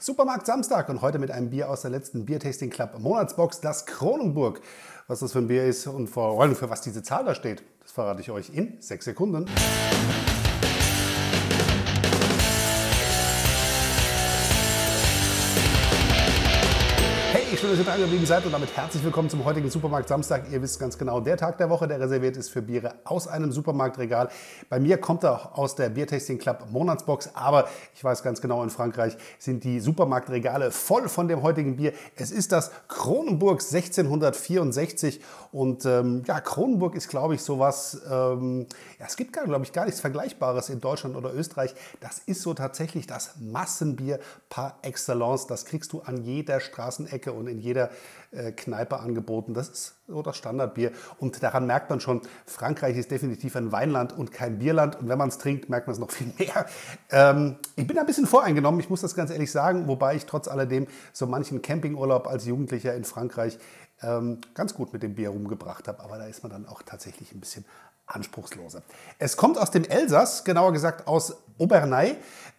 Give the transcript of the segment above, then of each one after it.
Supermarkt Samstag und heute mit einem Bier aus der letzten Biertasting Club Monatsbox, das Kronenburg. Was das für ein Bier ist und vor allem für was diese Zahl da steht, das verrate ich euch in sechs Sekunden. Schön, dass ihr dran geblieben seid und damit herzlich willkommen zum heutigen Supermarkt Samstag. Ihr wisst ganz genau, der Tag der Woche, der reserviert ist für Biere aus einem Supermarktregal. Bei mir kommt er aus der Biertasting Club Monatsbox, aber ich weiß ganz genau, in Frankreich sind die Supermarktregale voll von dem heutigen Bier. Es ist das Kronenburg 1664 und ähm, ja, Kronenburg ist, glaube ich, sowas, ähm, ja, es gibt, glaube ich, gar nichts Vergleichbares in Deutschland oder Österreich. Das ist so tatsächlich das Massenbier par excellence. Das kriegst du an jeder Straßenecke und in jeder äh, Kneipe angeboten. Das ist so das Standardbier. Und daran merkt man schon, Frankreich ist definitiv ein Weinland und kein Bierland. Und wenn man es trinkt, merkt man es noch viel mehr. Ähm, ich bin ein bisschen voreingenommen, ich muss das ganz ehrlich sagen, wobei ich trotz alledem so manchen Campingurlaub als Jugendlicher in Frankreich ähm, ganz gut mit dem Bier rumgebracht habe. Aber da ist man dann auch tatsächlich ein bisschen anspruchsloser. Es kommt aus dem Elsass, genauer gesagt aus Obernai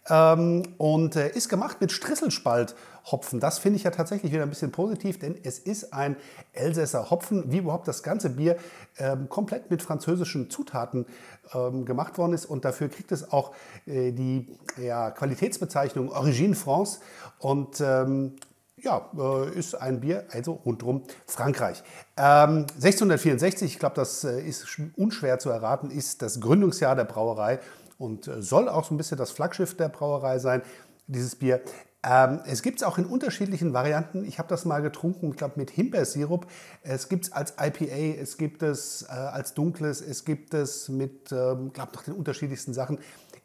ähm, und äh, ist gemacht mit Strisselspalthopfen. Das finde ich ja tatsächlich wieder ein bisschen positiv, denn es ist ein Elsässer Hopfen, wie überhaupt das ganze Bier ähm, komplett mit französischen Zutaten ähm, gemacht worden ist und dafür kriegt es auch äh, die ja, Qualitätsbezeichnung Origine France und ähm, ja, äh, ist ein Bier, also rundum Frankreich. Ähm, 1664, ich glaube, das äh, ist unschwer zu erraten, ist das Gründungsjahr der Brauerei und äh, soll auch so ein bisschen das Flaggschiff der Brauerei sein, dieses Bier. Ähm, es gibt es auch in unterschiedlichen Varianten. Ich habe das mal getrunken, ich glaube mit Himbeersirup. Es gibt es als IPA, es gibt es äh, als dunkles, es gibt es mit, ähm, glaube noch den unterschiedlichsten Sachen.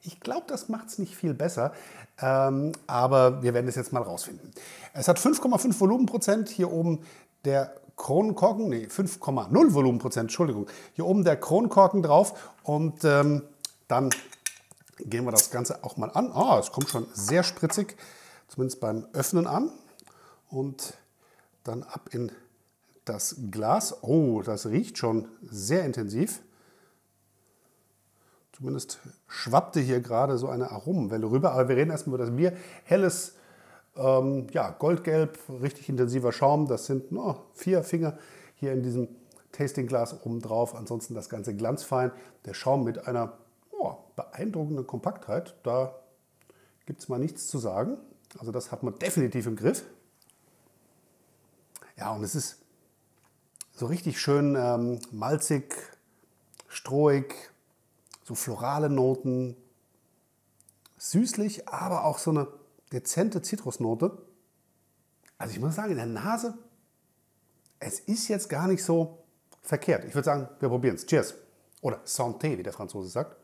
Ich glaube, das macht es nicht viel besser, ähm, aber wir werden es jetzt mal rausfinden. Es hat 5,5 Volumenprozent. Hier oben der Kronkorken, nee, 5,0 Volumenprozent, Entschuldigung. Hier oben der Kronkorken drauf und ähm, dann gehen wir das Ganze auch mal an. Ah, es kommt schon sehr spritzig, zumindest beim Öffnen an. Und dann ab in das Glas. Oh, das riecht schon sehr intensiv. Zumindest schwappte hier gerade so eine Aromenwelle rüber. Aber wir reden erstmal über das Bier. Helles, ähm, ja, goldgelb, richtig intensiver Schaum. Das sind no, vier Finger hier in diesem Tastingglas oben drauf. Ansonsten das Ganze glanzfein. Der Schaum mit einer oh, beeindruckenden Kompaktheit. Da gibt es mal nichts zu sagen. Also das hat man definitiv im Griff. Ja, und es ist so richtig schön ähm, malzig, strohig, so florale Noten, süßlich, aber auch so eine dezente Zitrusnote. Also ich muss sagen, in der Nase, es ist jetzt gar nicht so verkehrt. Ich würde sagen, wir probieren es. Cheers. Oder Santé, wie der Franzose sagt.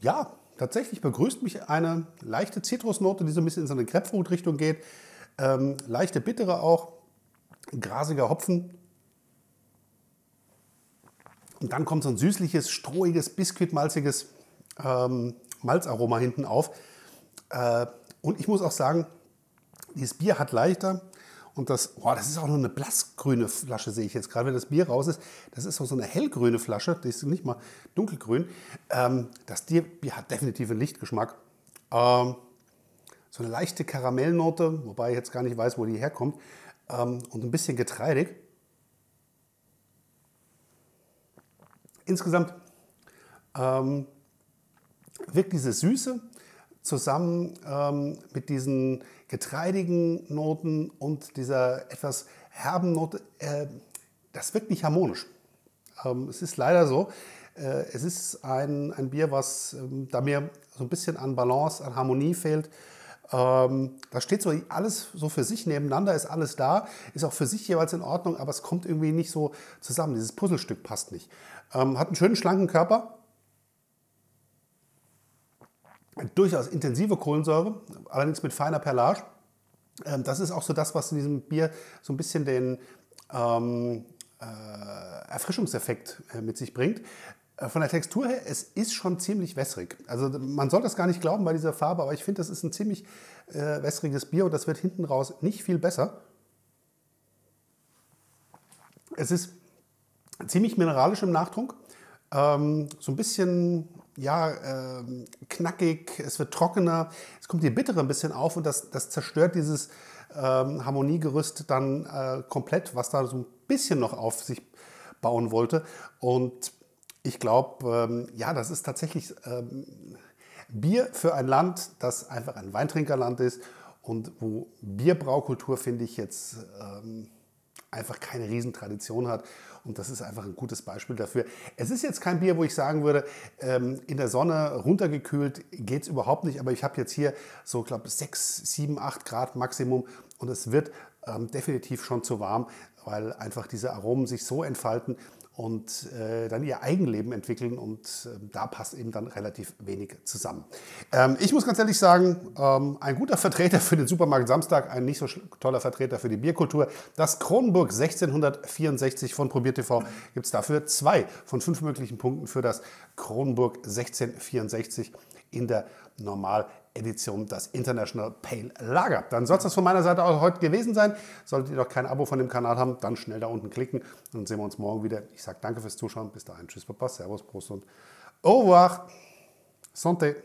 Ja, tatsächlich begrüßt mich eine leichte Zitrusnote, die so ein bisschen in so eine Grapefruit-Richtung geht. Ähm, leichte Bittere auch, grasiger Hopfen. Und dann kommt so ein süßliches, strohiges, biskuitmalziges ähm, Malzaroma hinten auf. Äh, und ich muss auch sagen, dieses Bier hat leichter und das, boah, das ist auch nur eine blassgrüne Flasche, sehe ich jetzt gerade, wenn das Bier raus ist. Das ist auch so eine hellgrüne Flasche, die ist nicht mal dunkelgrün. Ähm, das Bier hat definitiv einen Lichtgeschmack. Ähm, so eine leichte Karamellnote, wobei ich jetzt gar nicht weiß, wo die herkommt, ähm, und ein bisschen getreidig. Insgesamt ähm, wirkt diese Süße zusammen ähm, mit diesen getreidigen Noten und dieser etwas herben Note, äh, das wirkt nicht harmonisch. Ähm, es ist leider so. Äh, es ist ein, ein Bier, was ähm, da mir so ein bisschen an Balance, an Harmonie fehlt. Ähm, da steht so alles so für sich nebeneinander, ist alles da, ist auch für sich jeweils in Ordnung, aber es kommt irgendwie nicht so zusammen. Dieses Puzzlestück passt nicht. Ähm, hat einen schönen schlanken Körper, durchaus intensive Kohlensäure, allerdings mit feiner Perlage. Ähm, das ist auch so das, was in diesem Bier so ein bisschen den ähm, äh, Erfrischungseffekt äh, mit sich bringt. Äh, von der Textur her, es ist schon ziemlich wässrig. Also man soll das gar nicht glauben bei dieser Farbe, aber ich finde, das ist ein ziemlich äh, wässriges Bier und das wird hinten raus nicht viel besser. Es ist ziemlich mineralisch im Nachtrunk. ähm, so ein bisschen ja, äh, knackig, es wird trockener, es kommt die Bittere ein bisschen auf und das, das zerstört dieses ähm, Harmoniegerüst dann äh, komplett, was da so ein bisschen noch auf sich bauen wollte. Und ich glaube, ähm, ja, das ist tatsächlich ähm, Bier für ein Land, das einfach ein Weintrinkerland ist und wo Bierbraukultur, finde ich, jetzt ähm, einfach keine Riesentradition hat. Und das ist einfach ein gutes Beispiel dafür. Es ist jetzt kein Bier, wo ich sagen würde, ähm, in der Sonne runtergekühlt geht es überhaupt nicht. Aber ich habe jetzt hier so, glaube ich, 6, 7, 8 Grad Maximum. Und es wird ähm, definitiv schon zu warm, weil einfach diese Aromen sich so entfalten, und äh, dann ihr Eigenleben entwickeln und äh, da passt eben dann relativ wenig zusammen. Ähm, ich muss ganz ehrlich sagen, ähm, ein guter Vertreter für den Supermarkt Samstag, ein nicht so toller Vertreter für die Bierkultur. Das Kronenburg 1664 von ProbierTV gibt es dafür zwei von fünf möglichen Punkten für das Kronenburg 1664 in der Normal-Edition, das International Pale Lager. Dann soll es das von meiner Seite auch heute gewesen sein. Solltet ihr noch kein Abo von dem Kanal haben, dann schnell da unten klicken. Dann sehen wir uns morgen wieder. Ich sage danke fürs Zuschauen. Bis dahin. Tschüss, Papa. Servus, Prost und au revoir. Santé.